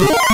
Yeah.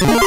you